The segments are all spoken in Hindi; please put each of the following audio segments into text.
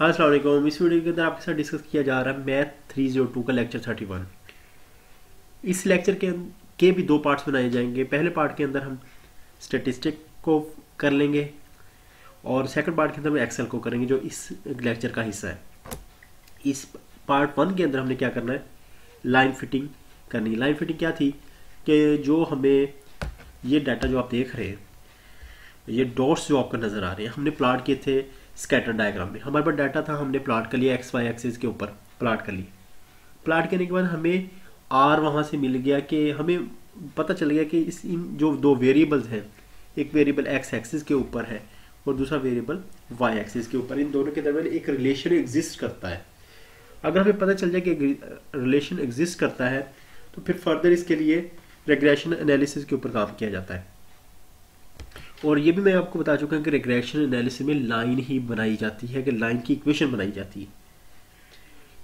असलम इस वीडियो के अंदर आपके साथ डिस्कस किया जा रहा है मैथ थ्री ज़ीरो टू का लेक्चर थर्टी वन इस लेक्चर के के भी दो पार्ट्स बनाए जाएँगे। पहले पार्ट के अंदर हम स्टेटिस्टिक को कर लेंगे और सेकंड पार्ट के अंदर हम एक्सेल को करेंगे, जो इस लेक्चर का हिस्सा है। इस पार्ट वन के अंदर हमने क्या करना है? लाइन फिटिंग करनी है। लाइन फिटिंग क्या थी? कि जो हमें ये डाटा जो आप देख रहे हैं, ये डॉट्स जो आपको नज़र आ रहे हैं, हमने प्लाट किए थे स्कैटर डायग्राम में। हमारे पास डाटा था, हमने प्लाट कर लिया एक्स, वाई एक्सिस के ऊपर। प्लाट कर लिया। प्लाट करने के बाद हमें आर वहाँ से मिल गया कि हमें पता चल गया कि इस इन जो दो वेरिएबल्स हैं, एक वेरिएबल एक्स एक्सिस के ऊपर है और दूसरा वेरिएबल वाई एक्सिस के ऊपर। इन दोनों के दरमियान एक रिलेशन एग्जिस्ट करता है। अगर हमें पता चल जाए कि रिलेशन एग्जिस्ट करता है तो फिर फर्दर इसके लिए रेग्रेशन एनालिसिस के ऊपर काम किया जाता है। और ये भी मैं आपको बता चुका हूँ कि रिग्रेशन एनालिसिस में लाइन ही बनाई जाती है, कि लाइन की इक्वेशन बनाई जाती है।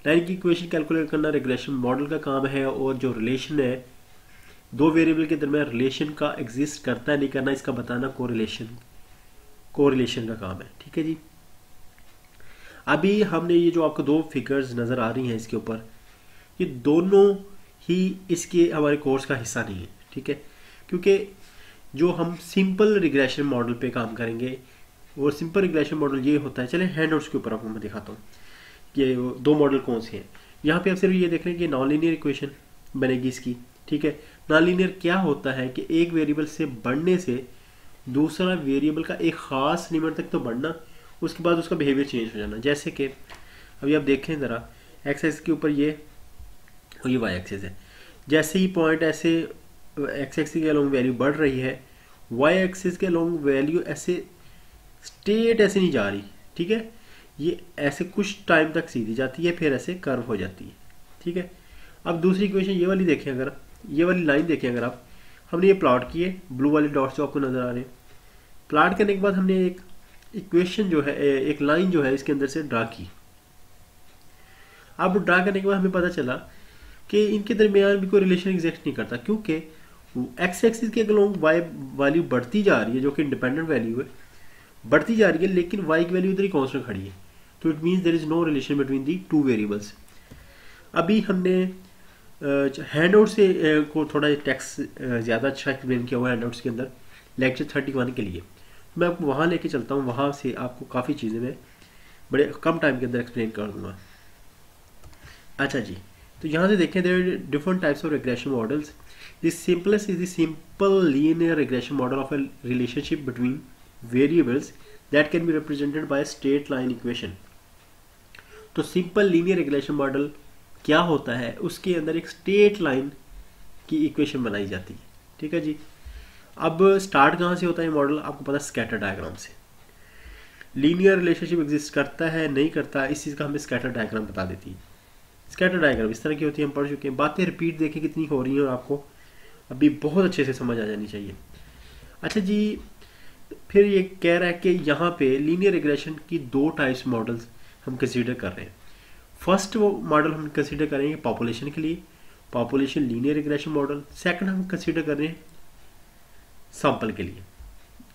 लाइन की इक्वेशन कैलकुलेट करना रिग्रेशन मॉडल का काम है, और जो रिलेशन है, दो वेरिएबल के दरमियान रिलेशन का एग्जिस्ट करता है नहीं करना, इसका बताना को रिलेशन को रिलेशन का काम है। ठीक है जी? अभी हमने ये जो आपको दो फिगर्स नज़र आ रही हैं इसके ऊपर, ये दोनों ही इसके हमारे कोर्स का हिस्सा नहीं है। ठीक है? क्योंकि जो हम सिंपल रिग्रेशन मॉडल पे काम करेंगे, वो सिंपल रिग्रेशन मॉडल ये होता है। चले हैंड के ऊपर आपको मैं दिखाता हूँ। ये दो मॉडल कौन से हैं? यहाँ पे आप सिर्फ़ ये देख रहे हैं कि नॉन लीनियर इक्वेशन बनेगी इसकी, ठीक है? नॉन लीनियर क्या होता है कि एक वेरिएबल से बढ़ने से दूसरा वेरिएबल का एक खास लिमिट तक तो बढ़ना, उसके बाद उसका बिहेवियर चेंज हो जाना। जैसे कि, अभी आप देखें ज़रा एक्सेस के ऊपर ये और ये वाई एक्सेस है। जैसे ही पॉइंट ऐसे एक्स एक्सिस के अलोंग वैल्यू बढ़ रही है वाई एक्सिस के अलोंग वैल्यू ऐसे स्टेट ऐसे नहीं जा रही, ठीक है? ये ऐसे कुछ टाइम तक सीधी जाती है, फिर ऐसे कर्व हो जाती है, ठीक है? अब दूसरी इक्वेशन ये वाली देखें अगर, ये वाली लाइन देखें अगर आप, हमने ये प्लॉट किए ब्लू वाले डॉट्स जो आपको नज़र आ रहे हैं। प्लॉट करने के बाद हमने एक इक्वेशन जो है एक लाइन जो है इसके अंदर से ड्रा की। अब ड्रा करने के बाद हमें पता चला कि इनके दरमियान भी कोई रिलेशन एग्जिस्ट नहीं करता, क्योंकि एक्स एक्सिस के अलोंग वाई वैल्यू बढ़ती जा रही है, जो कि इंडिपेंडेंट वैल्यू है, बढ़ती जा रही है, लेकिन वाई की वैल्यू इधर ही कॉन्स्टेंट खड़ी है। तो it means there is no relation between the two variables अभी हमने हैंड आउट से को थोड़ा टैक्स ज़्यादा अच्छा एक्सप्लेन किया हुआ हैंड आउट्स के अंदर लेक्चर थर्टी वन के लिए। मैं आपको वहाँ लेके चलता हूँ, वहाँ से आपको काफ़ी चीज़ें मैं बड़े कम टाइम के अंदर एक्सप्लेन कर दूँगा। अच्छा जी तो यहाँ से देखें there different types of regression models The simplest is the simple linear regression model of a relationship between variables that can be represented by a straight line equation. तो सिंपल लीनियर रिग्रेशन मॉडल क्या होता है? उसके अंदर एक स्ट्रेट लाइन की इक्वेशन बनाई जाती है। ठीक है जी? अब स्टार्ट कहाँ से होता है मॉडल आपको पता है स्कैटर डायग्राम से। लीनियर रिलेशनशिप एग्जिस्ट करता है, नहीं करता, इस चीज़ का हमें स्कैटर डायग्राम बता देती है। स्कैटर डायग्राम इस तरह की होती है, हम पढ़ चुके हैं। बातें रिपीट देखें कितनी हो रही हैं और आपको अभी बहुत अच्छे से समझ आ जानी चाहिए। अच्छा जी, फिर ये कह रहा है कि यहाँ पे लीनियर रिग्रेशन की दो टाइप्स मॉडल्स हम कंसीडर कर रहे हैं। फ़र्स्ट वो मॉडल हम कंसीडर करेंगे पॉपुलेशन के लिए population linear regression model second हम कंसीडर कर रहे हैं सैंपल के लिए।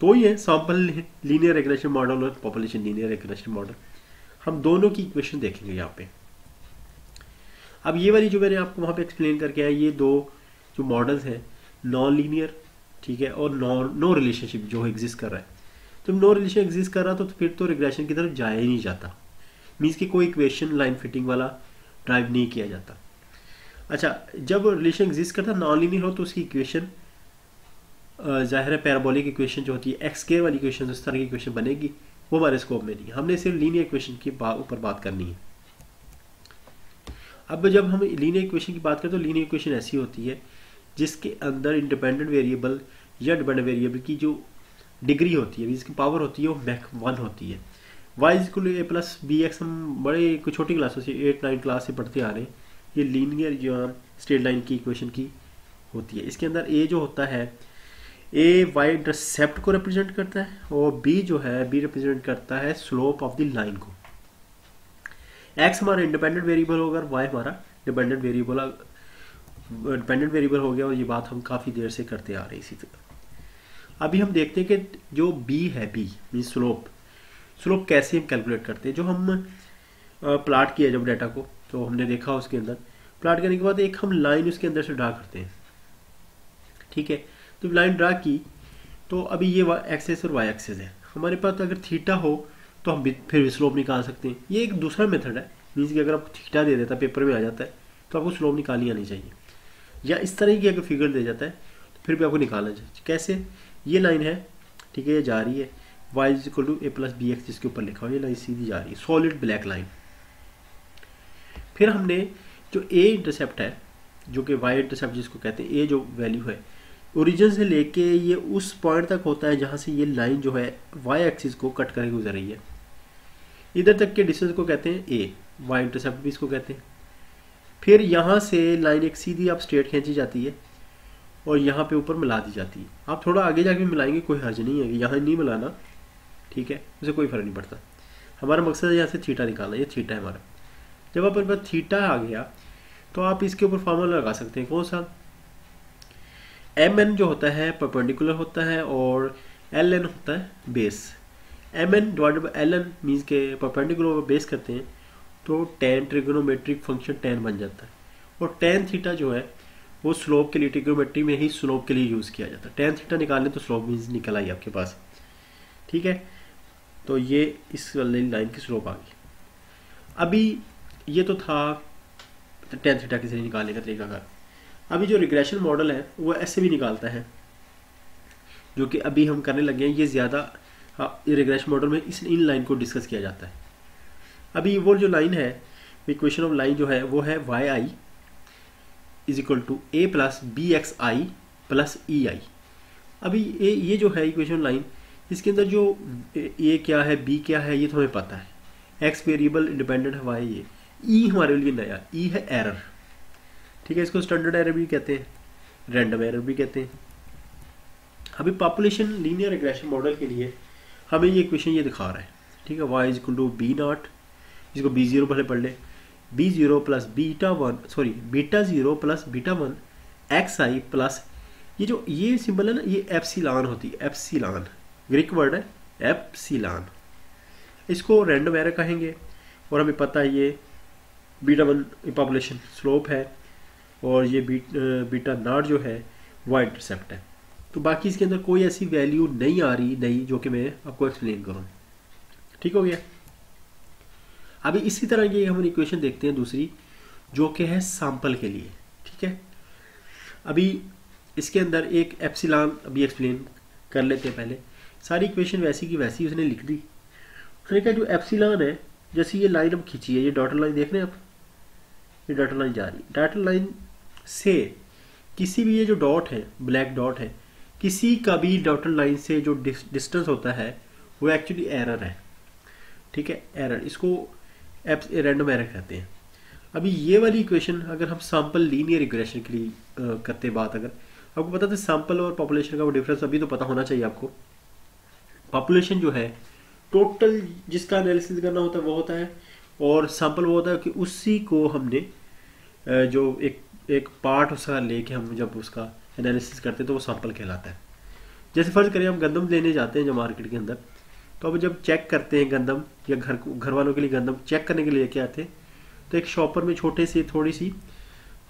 तो है सैंपल लीनियर रिग्रेशन मॉडल और पॉपुलेशन लीनियर रिग्रेशन मॉडल हम दोनों की इक्वेशन देखेंगे यहाँ पे। अब ये वाली जो मैंने आपको वहाँ पे एक्सप्लेन करके आया ये दो जो मॉडल्स हैं नॉन लीनियर ठीक है, और नॉ नो रिलेशनशिप जो एग्जिस्ट कर रहा है। तो नो रिलेशन एग्जिस्ट कर रहा तो फिर तो रिग्रेशन की तरफ़ जाया ही नहीं जाता। मीन्स कि कोई इक्वेशन लाइन फिटिंग वाला ड्राइव नहीं किया जाता। अच्छा जब रिलेशन एग्जिस्ट करता नॉन लीनियर हो तो उसकी इक्वेशन ज़ाहिर है पैराबोलिक इक्वेशन जो होती है एक्स के वाली इक्वेशन उस तरह की इक्वेशन बनेगी, वो हमारे स्कोप में नहीं हमने सिर्फ़ लीनियर इक्वेशन की ऊपर बात करनी है। अब जब हम लीनियर इक्वेशन की बात करें तो लीनियर इक्वेशन ऐसी होती है जिसके अंदर इंडिपेंडेंट वेरिएबल या डिपेंडेंट वेरिएबल की जो डिग्री होती है जिसकी पावर होती है, वो मैक वन होती है। Y is equal A plus B X हम बड़े, कुछ छोटी क्लासों से एट नाइन क्लास से पढ़ते आ रहे हैं। ये लीनियर जो स्ट्रेट लाइन की इक्वेशन की होती है। इसके अंदर ए जो होता है ए वाई इंटरसेप्ट को रिप्रेजेंट करता है और बी जो है बी रिप्रेजेंट करता है स्लोप ऑफ़ द लाइन को। एक्स हमारा इंडिपेंडेंट वेरिएबल होगा वाई हमारा डिपेंडेंट वेरिएबल डिपेंडेंट वेरिएबल हो गया और ये बात हम काफ़ी देर से करते आ रहे हैं इसी तरह। अभी हम देखते हैं कि जो बी है बी मीन स्लोप स्लोप कैसे हम कैलकुलेट करते हैं? जो हम प्लाट किया जब डाटा को तो हमने देखा उसके अंदर। प्लाट करने के बाद एक हम लाइन उसके अंदर से ड्रा करते हैं। ठीक है? तो लाइन ड्रा की तो अभी ये एक्सेस और वाई एक्सेस है। हमारे पास अगर थीटा हो तो हम फिर भी स्लोप निकाल सकते हैं। ये एक दूसरा मेथड है। मीन्स कि अगर आपको थीटा दे देता पेपर में आ जाता है तो आपको स्लोप निकालनी आनी चाहिए। या इस तरह की अगर फिगर दे जाता है तो फिर भी आपको निकालना चाहिए। कैसे? ये लाइन है, ठीक है, ये जा रही है। Y is equal to A plus B X जिसके ऊपर लिखा हो, ये लाइन सीधी जा रही है। सॉलिड ब्लैक लाइन फिर हमने जो ए इंटरसेप्ट है, जो कि वाई इंटरसेप्ट जिसको कहते हैं ए जो वैल्यू है ओरिजिन से लेके ये उस पॉइंट तक होता है जहाँ से ये लाइन जो है वाई एक्सिस को कट करके गुजर रही है। इधर तक के डिस्टेंस को कहते हैं ए वाई इंटरसेप्ट भी इसको कहते हैं। फिर यहाँ से लाइन एक सीधी आप स्ट्रेट खींची जाती है और यहाँ पे ऊपर मिला दी जाती है। आप थोड़ा आगे जाके मिलाएँगे, कोई हर्ज नहीं है यहाँ नहीं मिलाना, ठीक है? उसे कोई फ़र्क नहीं पड़ता। हमारा मकसद है यहाँ से थीटा निकालना, ये थीटा है हमारा। जब आप पास थीटा आ गया तो आप इसके ऊपर फॉर्मूला लगा सकते हैं। कौन सा? एम एन जो होता है परपेंडिकुलर होता है और एल एन होता है base M N divided by L N means के परपेंडिकुलर बेस करते हैं। तो टेन ट्रिगोनोमेट्रिक फ़ंक्शन टेन बन जाता है। और टेन थीटा जो है, वो स्लोप के लिए ट्रिगोनोमेट्री में ही स्लोप के लिए यूज़ किया जाता है। टेन थीटा निकालें तो स्लोप मीन्स निकल आई आपके पास। ठीक है? तो ये इस लाइन की स्लोप आ गई। अभी ये तो था टेन थीटा किसी निकालने का तरीका का अभी जो रिग्रेशन मॉडल है, वो ऐसे भी निकालता है, जो कि अभी हम करने लगे हैं, ये ज़्यादा रिग्रेशन मॉडल में इस इन लाइन को डिस्कस किया जाता है। अभी वो जो लाइन है इक्वेशन ऑफ़ लाइन जो है, वो है Y I is equal to A plus B X I plus E I अभी ए ये जो है इक्वेशन लाइन इसके अंदर जो ए क्या है बी क्या है, ये तो हमें पता है। एक्स वेरिएबल इंडिपेंडेंट है वाई ये। ई e हमारे लिए नया ई e है एरर ठीक है, इसको स्टैंडर्ड एरर भी कहते हैं रैंडम एरर भी कहते हैं। अभी पॉपुलेशन लीनियर रिग्रेशन मॉडल के लिए हमें ये इक्वेशन ये दिखा रहा है। ठीक है Y is equal to B naught इसको बी ज़ीरो पहले पढ़ ले। B zero plus beta one sorry beta zero plus beta one X I plus ये जो ये सिंबल है ना ये एप्सिलान होती है एप्सिलान ग्रीक वर्ड है एप्सिलान इसको रैंडम एरर कहेंगे और हमें पता है ये बीटा वन पॉपुलेशन स्लोप है और ये बी, बीटा नाट जो है वो इंटरसेप्ट है। तो बाकी इसके अंदर कोई ऐसी वैल्यू नहीं आ रही नहीं जो कि मैं आपको एक्सप्लेन करूँ। ठीक हो गया? अभी इसी तरह की हम इक्वेशन देखते हैं दूसरी, जो कि है सैंपल के लिए, ठीक है? अभी इसके अंदर एक एप्सिलान अभी एक्सप्लेन कर लेते हैं पहले। सारी इक्वेशन वैसी की वैसी उसने लिख दी। उसने कहा, जो एप्सिलान है, जैसे ये लाइन अब खींची है, ये डॉटर लाइन देख रहे हैं आप? ये डॉटर लाइन जा रही है। डॉटर लाइन से किसी भी ये जो डॉट है ब्लैक डॉट है, किसी का भी डॉटर लाइन से जो डिस्टेंस होता है, वो एक्चुअली एरर है। ठीक है? एरर इसको रैंडम एरर कहते हैं। अभी ये वाली इक्वेशन अगर हम सैंपल लीनियर इक्वेशन के लिए करते बात अगर, आपको पता था सैंपल और पॉपुलेशन का वो डिफरेंस अभी तो पता होना चाहिए आपको। पॉपुलेशन जो है टोटल जिसका एनालिसिस करना होता है वो होता है, और सैंपल वो होता है कि उसी को हमने जो एक एक पार्ट उसका लेके हम जब उसका एनालिसिस करते हैं तो वो सैंपल कहलाता है। जैसे फ़र्ज़ करें हम गंदम लेने जाते हैं जो मार्केट के अंदर तो अब जब चेक करते हैं गंदम या घर घर वालों के लिए गंदम चेक करने के लिए लेके आते हैं तो एक शॉपर में छोटे से थोड़ी सी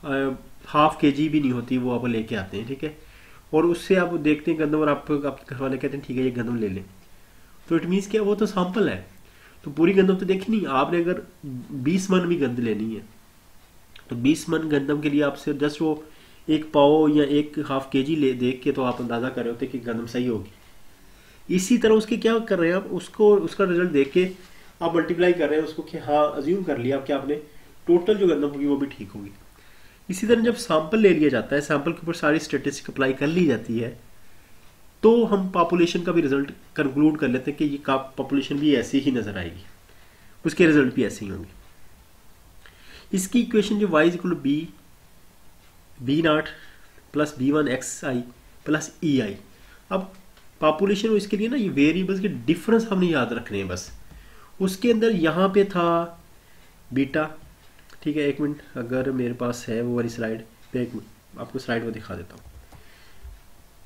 आ, हाफ़ के जी भी नहीं होती वो आप लेके आते हैं ठीक है? और उससे आप देखते हैं गंदम और आप आपके घर वाले कहते हैं ठीक है ये गंदम ले लें। तो इट मीन्स क्या वो तो सैंपल है। तो पूरी गंदम तो देखी नहीं आपने अगर 20 मन भी गंद लेनी है तो 20 मन गंदम के लिए आपसे जस्ट वो एक पाओ या एक हाफ़ के जी ले देख के तो आप अंदाज़ा कर रहे होते कि गंदम सही होगी। इसी तरह उसके क्या कर रहे हैं आप? उसको, उसका रिज़ल्ट देख के आप मल्टीप्लाई कर रहे हैं, उसको कि हाँ अज्यूम कर लिया कि आपने टोटल जो गंदम होगी वो भी ठीक होगी। इसी तरह जब सैंपल ले लिया जाता है सैंपल के ऊपर सारी स्टेटिस्टिक अप्लाई कर ली जाती है तो हम पॉपुलेशन का भी रिज़ल्ट कंक्लूड कर लेते हैं कि ये पॉपुलेशन भी ऐसी ही नज़र आएगी। उसके रिज़ल्ट भी ऐसे ही होंगे। इसकी इक्वेशन जो Y equal B B naught plus B one X I plus E I अब पॉपुलेशन इसके लिए ना ये वेरिएबल्स के डिफरेंस हमने याद रखने हैं बस। उसके अंदर यहाँ पे था बीटा ठीक है, एक मिनट, अगर मेरे पास है वो वाली स्लाइड पे एक मिनट, आपको स्लाइड वो दिखा देता हूँ।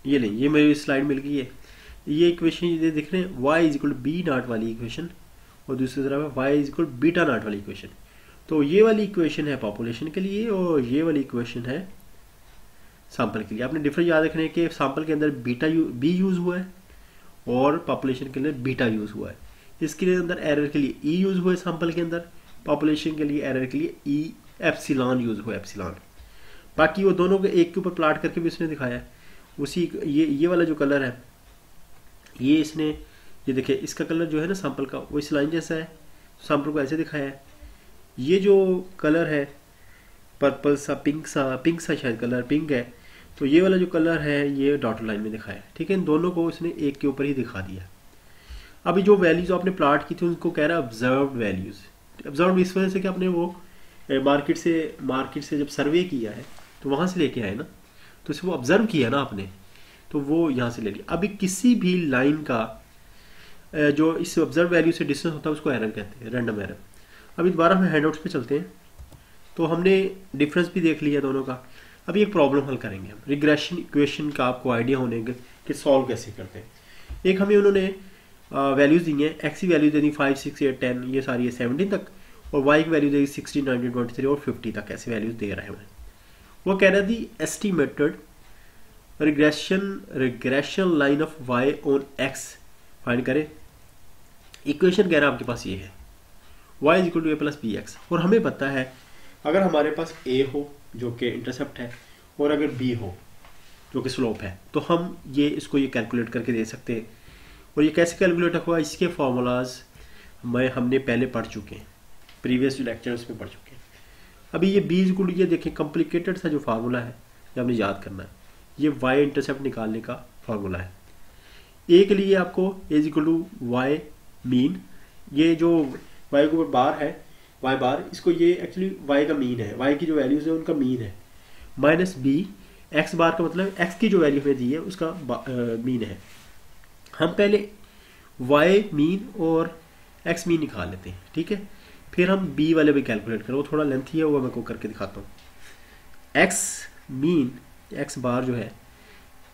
ये नहीं, ये मेरी स्लाइड मिल गई है। ये इक्वेशन ये दिख रहे हैं Y is equal B naught वाली इक्वेशन और दूसरी तरफ़ है Y is equal beta naught वाली इक्वेशन तो ये वाली इक्वेशन है पॉपुलेशन के लिए और ये वाली इक्वेशन है सैंपल के लिए। आपने डिफरेंस याद रखने के सैंपल के अंदर बीटा यू बी यूज़ हुआ है और पॉपुलेशन के अंदर बीटा यूज़ हुआ है। इसके लिए अंदर एरर के लिए ई e यूज़ हुआ है सैंपल के अंदर। पॉपुलेशन के लिए एरर के लिए ई एप्सिलॉन यूज़ हुआ है एप्सिलॉन बाकी वो दोनों को एक के ऊपर प्लाट करके भी उसने दिखाया है। उसी ये ये वाला जो कलर है, ये इसने, ये देखिए, इसका कलर जो है ना सैंपल का, वो इस लाइन जैसा है। सैंपल को ऐसे दिखाया है। ये जो कलर है पर्पल सा पिंक सा पिंक सा शायद कलर पिंक है। तो ये वाला जो कलर है, ये डॉटर लाइन में दिखाया ठीक है, इन दोनों को इसने एक के ऊपर ही दिखा दिया। अभी जो वैल्यूज़ आपने प्लाट की थी उनको कह रहा है ऑब्ज़र्व वैल्यूज़ ऑब्ज़र्व इस वजह से कि आपने वो मार्केट से मार्केट से जब सर्वे किया है तो वहाँ से लेके आए ना तो इसे वो ऑब्ज़र्व किया ना आपने तो वो यहाँ से ले लिया अभी किसी भी लाइन का जो इस ऑब्ज़र्व वैल्यू से डिस्टेंस होता है, उसको एरर कहते हैं रैंडम एरर अभी दोबारा हम हैंड हैंडआउट्स पे चलते हैं। तो हमने डिफरेंस भी देख लिया दोनों का। अभी एक प्रॉब्लम हल करेंगे हम। रिग्रेशन इक्वेशन का आपको आइडिया होने कि सॉल्व कैसे करते हैं? एक हमें उन्होंने वैल्यूज़ दी हैं। एक्स की वैल्यू दे दी फाइव सिक्स एट टेन ये सारी है सेवनटीन तक, और वाई की वैल्यू देगी सिक्सटीन नाइनटीन ट्वेंटी थ्री और फिफ्टी तक ऐसे वैल्यूज़ दे रहे हैं वो कह रहा थी estimated regression regression line of Y on X find करें। इक्वेशन कह रहा है, आपके पास ये है। Y is equal to A plus B X और हमें पता है, अगर हमारे पास ए हो जो कि इंटरसेप्ट है, और अगर बी हो, जो कि स्लोप है तो हम ये इसको ये कैलकुलेट करके दे सकते हैं। और ये कैसे कैलकुलेट हुआ? इसके फार्मूलाज मैं हमने पहले पढ़ चुके हैं प्रीवियस लेक्चर्स में पढ़ चुके हैं। अभी ये बी इक्वल ये देखें कॉम्प्लिकेटेड सा जो फार्मूला है जो हमने याद करना है। ये वाई इंटरसेप्ट निकालने का फार्मूला है। ए के लिए आपको A is equal to Y mean ये जो वाई के ऊपर बार है वाई बार इसको ये एक्चुअली वाई का मीन है। वाई की जो वैल्यूज़ है, उनका मीन है। माइनस बी एक्स बार का मतलब एक्स की जो वैल्यू हमें दी है, उसका मीन है। हम पहले वाई मीन और एक्स मीन निकाल लेते हैं, ठीक है? फिर हम बी वाले भी कैलकुलेट करें। वो थोड़ा लेंथी है, वो मैं को करके दिखाता हूँ। एक्स मीन एक्स बार जो है,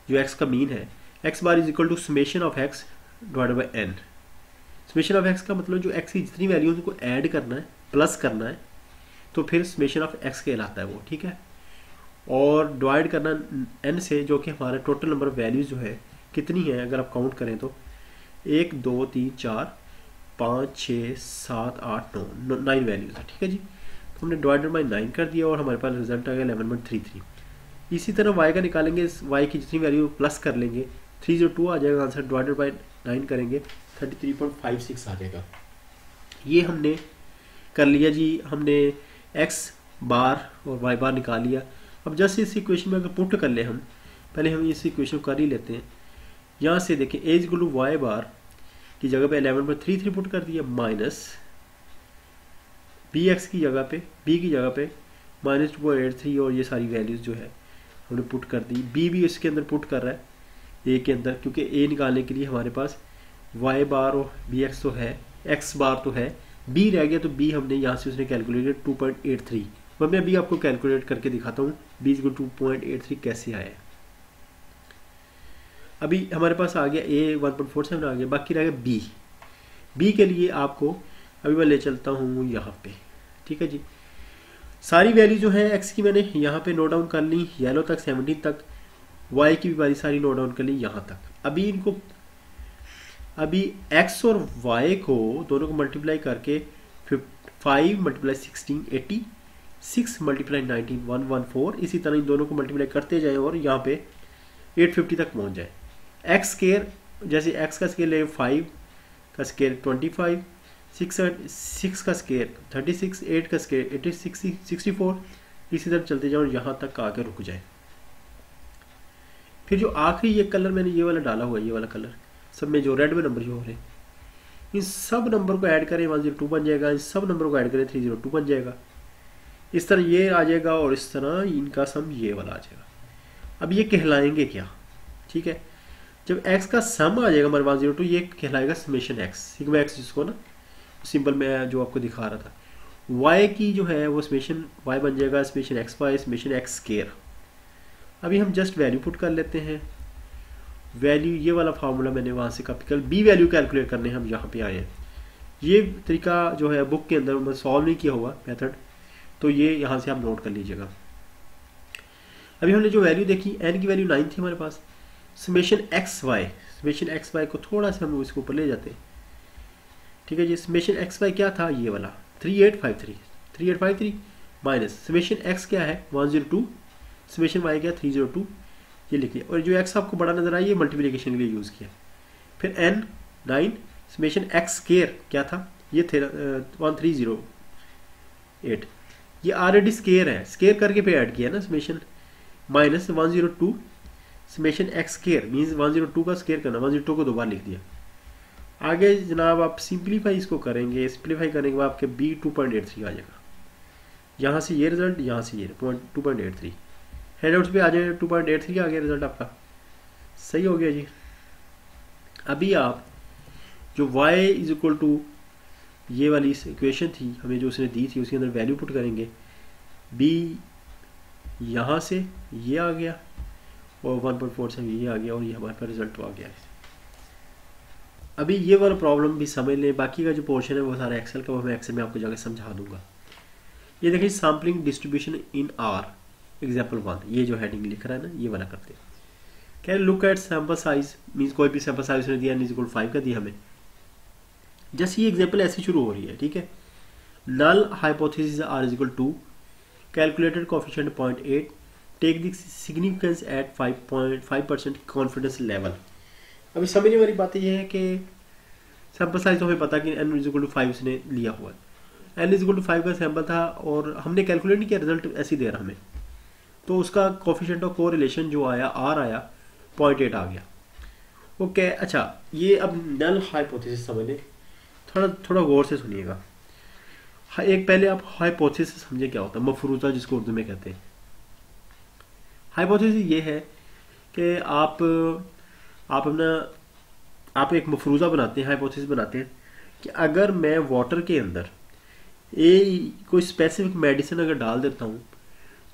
जो एक्स का मीन है X bar is equal to summation of X divide by N summation of X का मतलब जो एक्स की जितनी वैल्यू उनको ऐड करना है प्लस करना है तो फिर समेशन ऑफ़ एक्स कहलाता है वो, ठीक है? और डिवाइड करना एन से जो कि हमारा टोटल नंबर ऑफ़ वैल्यूज़ जो है, कितनी है, अगर आप काउंट करें तो? एक, दो, तीन, चार, पाँच, छः, सात, आठ, नौ नाइन वैल्यूज़ है, ठीक है जी? तो हमने डिवाइडेड बाई नाइन कर दिया और हमारे पास रिज़ल्ट आ गया इलेवन पॉइंट थ्री थ्री इसी तरह वाई का निकालेंगे वाई की जितनी वैल्यू प्लस कर लेंगे थ्री जो टू आ जाएगा आंसर डिवाइडेड बाई नाइन करेंगे thirty three point five six आ जाएगा। ये हमने कर लिया जी, हमने एक्स बार और वाई बार निकाल लिया। अब जैसे इस इक्वेशन में अगर पुट कर ले हम, पहले हम इस इक्वेशन कर ही लेते हैं। यहाँ से देखें एज टू वाई बार की जगह पे एलेवन पर थ्री थ्री पुट कर दिया माइनस बी एक्स की जगह पे बी की जगह पे minus two point eight three और ये सारी वैल्यूज़ जो है, हमने पुट कर दी। बी भी इसके अंदर पुट कर रहा है ए के अंदर, क्योंकि ए निकालने के लिए हमारे पास वाई बार और बी एक्स तो है एक्स बार तो है बी रह गया तो बी हमने यहाँ से उसने calculated two point eight three मैं अभी आपको कैलकुलेट करके दिखाता हूँ बी को टू पॉइंट एट थ्री कैसे आया। अभी हमारे पास आ गया A one point four seven आ गया, बाकी रह गया बी बी के लिए आपको अभी मैं ले चलता हूँ यहाँ पे, ठीक है जी? सारी वैल्यू जो है एक्स की मैंने यहाँ पे नोट डाउन कर ली येलो तक सेवनटीन तक वाई की भी सारी नोट डाउन कर ली यहाँ तक। अभी इनको अभी x और y को दोनों को मल्टीप्लाई करके five multiply sixteen eighty six multiply nineteen one one four इसी तरह इन दोनों को मल्टीप्लाई करते जाए और यहाँ पे एट फिफ्टी तक पहुँच जाए। एक्स स्केयर जैसे एक्स का स्केयर ले फाइव का square twenty five six six का स्केयर थर्टी सिक्स एट का square eighty sixty sixty four इसी तरह चलते जाए और यहाँ तक आके रुक जाए। फिर जो आखिरी ये कलर मैंने ये वाला डाला हुआ है, ये वाला कलर सब में जो रेड में नंबर जो हो रहे हैं। इन सब नंबर को ऐड करें वन ज़ीरो टू बन जाएगा। इन सब नंबर को ऐड करें थ्री ज़ीरो टू बन जाएगा। इस तरह ये आ जाएगा और इस तरह इनका सम ये वाला आ जाएगा। अब ये कहलाएँगे क्या? ठीक है? जब x का सम आ जाएगा हमारे वन ज़ीरो टू ये कहलाएगा समेशन एक्स सिग्मा एक्स जिसको ना, सिंपल में जो आपको दिखा रहा था। y की जो है वो समेशन y बन जाएगा summation X Y summation X square अभी हम जस्ट वैल्यू पुट कर लेते हैं। वैल्यू ये वाला फार्मूला मैंने वहाँ से कॉपी कर बी वैल्यू कैलकुलेट करने हम यहाँ पे आए हैं। ये तरीका जो है बुक के अंदर मैं सॉल्व नहीं किया हुआ मेथड तो ये यहाँ से आप नोट कर लीजिएगा। अभी हमने जो वैल्यू देखी एन की वैल्यू नाइन थी हमारे पास। Summation X Y summation X Y को थोड़ा सा हम इसके ऊपर ले जाते हैं। ठीक है जी समेशन एक्स वाई क्या था? ये वाला three eight five three three eight five three minus summation X क्या है? One zero two summation Y क्या? थ्री ज़ीरो टू ये लिखिए। और जो एक्स आपको बड़ा नज़र आया ये मल्टीप्लीकेशन के लिए यूज़ किया। फिर N nine summation X square क्या था? ये थे वन थ्री ज़ीरो एट ये ऑलरेडी स्केयर है। स्केयर करके पे ऐड किया ना summation minus one zero two summation X square means one zero two का स्केयर करना। वन ज़ीरो टू को दो बार लिख दिया। आगे जनाब आप सिंप्लीफाई इसको करेंगे। सिंप्लीफाई करने के बाद आपके B two point eight three आ जाएगा। यहाँ से ये रिज़ल्ट यहाँ से ये two point eight three handouts भी आ जाए टू पॉइंट एट थ्री आ गया रिज़ल्ट आपका। सही हो गया जी। अभी आप जो y इज़ इक्वल टू ये वाली इक्वेशन थी, हमें जो उसने दी थी, उसके अंदर वैल्यू पुट करेंगे। B यहाँ से ये आ गया और वन पॉइंट फोर से ये आ गया और ये हमारे पास रिज़ल्ट आ गया। अभी ये वाला प्रॉब्लम भी समझ लें, बाकी का जो पोर्शन है वो सारा एक्सेल का, वो मैं एक्सेल में आपको जाकर समझा दूँगा। ये देखिए sampling distribution in R example one ये जो हेडिंग लिख रहा है ना, ये वाला करते हैं। Can look at sample size means कोई भी सैंपल साइज़ उसने दिया इक्वल फाइव का दिया हमें। जैसे ये एग्ज़ाम्पल ऐसे शुरू हो रही है, ठीक है? Null hypothesis R is equal to calculated coefficient point eight take the significance at five point five percent confidence level अभी समझने वाली बात यह है कि सैंपल साइज़ तो हमें पता कि N is equal to five उसने लिया हुआ है। N is equal to five का सैंपल था और हमने कैलकुलेट नहीं किया रिज़ल्ट ऐसे ही दे रहा हमें। तो उसका कॉफिशेंट ऑफ़ को रिलेशन जो आया आर आया पॉइंट एट आ गया। ओके अच्छा ये अब नल हाइपोथेसिस समझ थोड़ा थोड़ा गौर से सुनिएगा। एक पहले आप हाइपोथेसिस समझे क्या होता है? मफरूजा जिसको उर्दू में कहते हैं। हाइपोथेसिस ये है कि आप आप अपना आप एक मफरूजा बनाते हैं हाइपोथेसिस बनाते हैं कि अगर मैं वाटर के अंदर ए कोई स्पेसिफिक मेडिसिन अगर डाल देता हूँ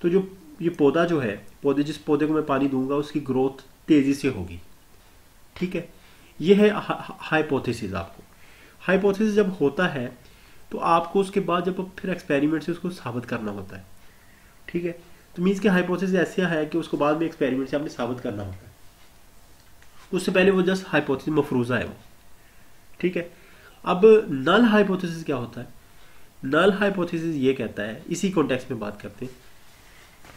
तो जो ये पौधा जो है, पौधे, जिस पौधे को मैं पानी दूँगा, उसकी ग्रोथ तेज़ी से होगी। ठीक है? ये है हाइपोथेसिस आपको। हाइपोथेसिस जब होता है तो आपको उसके बाद जब फिर एक्सपेरिमेंट से उसको साबित करना होता है। ठीक है? तो मीन्स के हाइपोथेसिस ऐसा है कि उसको बाद में एक्सपेरिमेंट से आपने साबित करना होता है। उससे पहले वो जस्ट हाइपोथेसिस मफरूजा है वो। ठीक है? अब नल हाइपोथेसिस क्या होता है? नल हाइपोथेसिस ये कहता है, इसी कॉन्टेक्स्ट में बात करते हैं।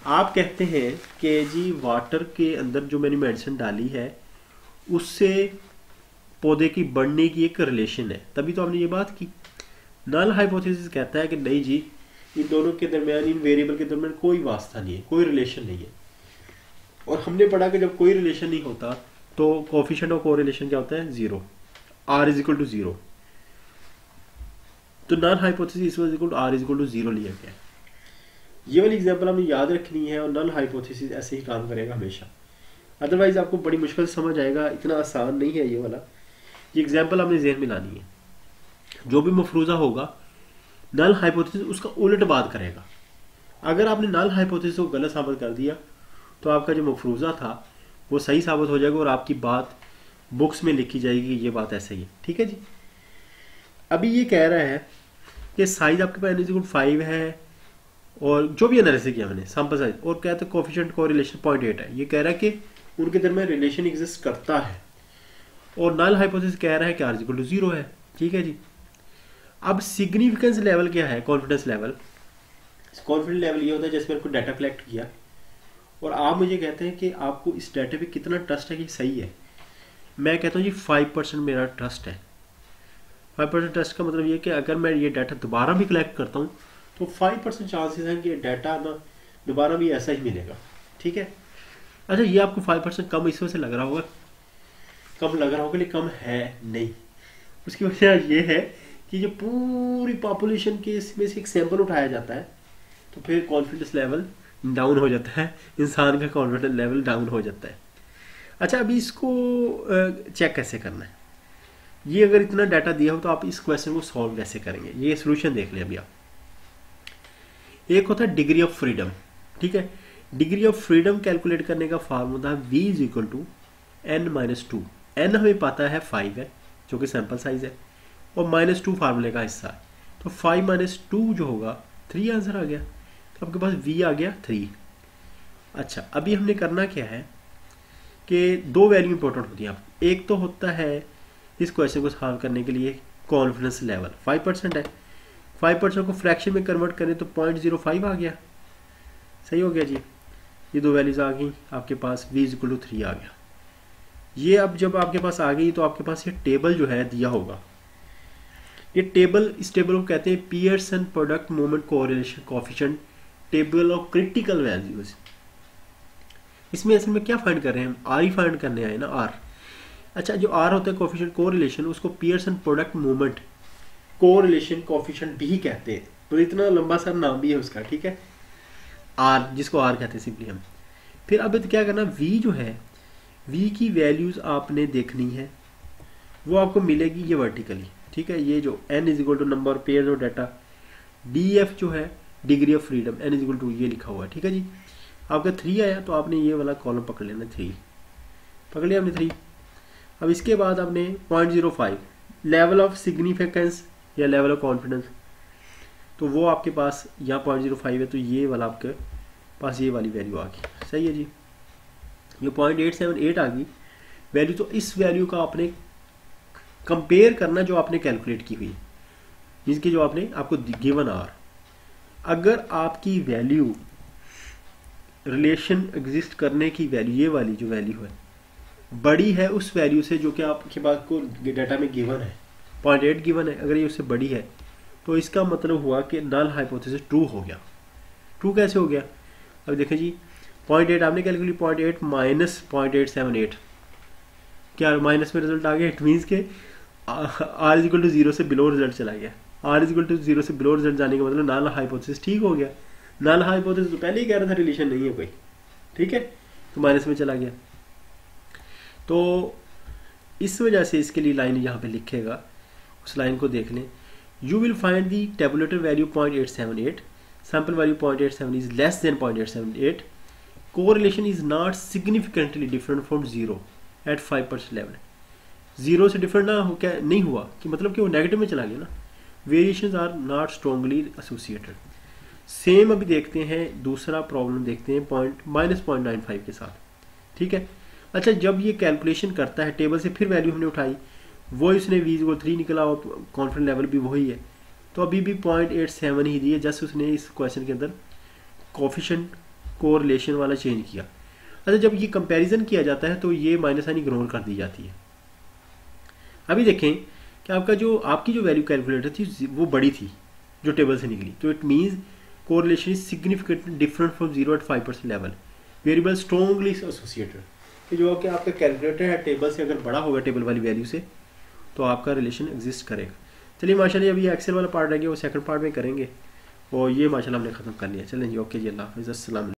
आप कहते हैं कि जी वाटर के अंदर जो मैंने मेडिसिन डाली है, उससे पौधे की बढ़ने की एक रिलेशन है। तभी तो आपने ये बात की। नल हाइपोथेसिस कहता है कि नहीं जी, इन दोनों के दरमियान, इन वेरिएबल के दरमियान कोई वास्ता नहीं है, कोई रिलेशन नहीं है। और हमने पढ़ा कि जब कोई रिलेशन नहीं होता तो कोफिशियंट ऑफ़ कोरिलेशन क्या होता है? Zero R is equal to zero तो null hypothesis is equal to R is equal to zero लिया गया ये वाली एग्ज़ाम्पल हमें याद रखनी है और नल हाइपोथेसिस ऐसे ही काम करेगा हमेशा। अदरवाइज़ आपको बड़ी मुश्किल समझ आएगा, इतना आसान नहीं है ये वाला। ये एग्ज़ाम्पल आपने जहन में लानी है। जो भी मफरूजा होगा नल हाइपोथेसिस उसका उलट बात करेगा। अगर आपने नल हाइपोथेसिस को गलत साबित कर दिया तो आपका जो मफरूजा था, वो सही साबित हो जाएगा और आपकी बात बुक्स में लिखी जाएगी, ये बात ऐसे ही है। ठीक है जी? अभी ये कह रहा है कि साइज़ आपके पास एन फाइव है और जो भी एनालिसिस किया मैंने सैंपल साइज़ और कहते हैं कोफिशिएंट को रिलेशन पॉइंट एट है। ये कह रहा है कि उनके दरमियान रिलेशन एग्जिस्ट करता है। और नल हाइपोथेसिस कह रहा है कि आर इक्वल टू ज़ीरो है। ठीक है जी? अब सिग्निफिकेंस लेवल क्या है? कॉन्फिडेंस लेवल कॉन्फिडेंस लेवल ये होता है जैसे मैंने कोई डाटा कलेक्ट किया। और आप मुझे कहते हैं कि आपको इस डाटा पे कितना ट्रस्ट है कि सही है। मैं कहता हूँ जी फाइव परसेंट मेरा ट्रस्ट है। फाइव परसेंट ट्रस्ट का मतलब ये कि अगर मैं ये डाटा दोबारा भी कलेक्ट करता हूँ तो फाइव परसेंट चांसेस हैं कि डाटा ना दोबारा भी ऐसा ही मिलेगा। ठीक है? अच्छा ये आपको फाइव परसेंट कम इस वजह से लग रहा होगा। कम लग रहा होगा, लेकिन कम है नहीं। उसकी वजह ये है कि जो पूरी पॉपुलेशन के इसमें से एक सैंपल उठाया जाता है तो फिर कॉन्फिडेंस लेवल डाउन हो जाता है। इंसान का कॉन्फिडेंस लेवल डाउन हो जाता है। अच्छा अभी इसको चेक कैसे करना है? ये अगर इतना डाटा दिया हो तो आप इस क्वेश्चन को सॉल्व कैसे करेंगे? ये सोल्यूशन देख लें अभी आप। एक होता है डिग्री ऑफ़ फ्रीडम ठीक है? डिग्री ऑफ़ फ्रीडम कैलकुलेट करने का फार्मूला है V is equal to N minus two N हमें पता है फाइव है, जो कि सैंपल साइज़ है, और माइनस टू फार्मूले का हिस्सा है। तो फाइव माइनस टू जो होगा थ्री आंसर आ गया। तो आपके पास वी आ गया थ्री अच्छा अभी हमने करना क्या है कि दो वैल्यू इंपॉर्टेंट होती है। एक तो होता है इस क्वेश्चन को सॉल्व करने के लिए कॉन्फिडेंस लेवल फाइव परसेंट है। फाइव परसेंट को फ्रैक्शन में कन्वर्ट करें तो पॉइंट ज़ीरो फाइव आ गया। सही हो गया जी। ये दो वैल्यूज़ आ गई, आपके पास वी इक्वल टू थ्री आ गया। ये अब जब आपके पास आ गई तो आपके पास ये टेबल जो है दिया होगा। ये टेबल, इस टेबल को कहते हैं Pearson product moment correlation coefficient table of critical values इसमें असल में क्या फाइंड कर रहे हैं हम? आर ही फाइंड करने आए ना आर अच्छा जो आर होता है कोफिशिएंट कोरिलेशन उसको Pearson product movement correlation coefficient भी कहते हैं। तो इतना लंबा सा नाम भी है उसका, ठीक है? आर जिसको आर कहते हैं सिंपली हम। फिर अब क्या करना वी जो है वी की वैल्यूज़ आपने देखनी है, वो आपको मिलेगी ये वर्टिकली ठीक है? ये जो N is equal to number pair of data D F जो है degree of freedom N is equal to ये लिखा हुआ है, ठीक है जी? आपका थ्री आया तो आपने ये वाला कॉलम पकड़ लेना थ्री पकड़ लिया आपने थ्री अब इसके बाद आपने point zero five level of significance या लेवल ऑफ़ कॉन्फिडेंस तो वो आपके पास यहाँ पॉइंट ज़ीरो फाइव है तो ये वाला आपके पास ये वाली वैल्यू आ गई। सही है जी? ये पॉइंट एट सेवन एट आ गई। वैल्यू तो इस वैल्यू का आपने कंपेयर करना जो आपने कैलकुलेट की हुई, जिसकी जो आपने आपको गिवन आर अगर आपकी वैल्यू रिलेशन एग्जिस्ट करने की वैल्यू ये वाली जो वैल्यू है, बड़ी है उस वैल्यू से जो कि आपके पास को डाटा में गिवन है। पॉइंट एट गिवन है, अगर ये उससे बड़ी है तो इसका मतलब हुआ कि नल हाइपोथेसिस ट्रू हो गया। ट्रू कैसे हो गया? अब देखें जी पॉइंट एट आपने calculate point eight minus point eight seven eight क्या माइनस में रिज़ल्ट आ गया? इट मीन्स के R is equal to zero से बिलो रिज़ल्ट चला गया। R is equal to zero से बिलो रिज़ल्ट जाने का मतलब नल हाइपोथेसिस ठीक हो गया। नल हाइपोथेसिस तो पहले ही कह रहा था रिलेशन नहीं है कोई। ठीक है? तो माइनस में चला गया। तो इस वजह से इसके लिए लाइन यहाँ पे लिखेगा उस लाइन को देख लें you will find the tabulated value point eight seven eight sample value point eight seven is less than point eight seven eight correlation is not significantly different from zero at five percent level zero से डिफरेंट ना हो, क्या नहीं हुआ? कि मतलब कि वो नेगेटिव में चला गया ना? Variation are not strongly associated same अभी देखते हैं, दूसरा प्रॉब्लम देखते हैं point minus point nine five के साथ। ठीक है? अच्छा जब ये कैलकुलेशन करता है टेबल से फिर वैल्यू हमने उठाई वो इसने वी को थ्री निकला और कॉन्फिडेंस लेवल भी वही है। तो अभी भी पॉइंट एट सेवन ही दिए जस्ट उसने इस क्वेश्चन के अंदर कॉफिशेंट को रिलेशन वाला चेंज किया। अच्छा जब ये कंपैरिजन किया जाता है तो ये माइनस साइन इग्नोर कर दी जाती है। अभी देखें कि आपका जो आपकी जो वैल्यू कैलकुलेटर थी, वो बड़ी थी, जो टेबल से निकली। तो it means correlation is significant different from zero at five percent level variable strongly associated कि जो कि आपका कैलकुलेटर है टेबल से अगर बड़ा होगा टेबल वाली वैल्यू से तो आपका रिलेशन एग्जिस्ट करेगा। चलिए, माशाल्लाह अभी एक्सेल वाला पार्ट रह गया, वो सेकंड पार्ट में करेंगे। और ये माशाल्लाह हमने ख़त्म कर लिया। चलें जी ओके जी, अल्लाह हाफिज़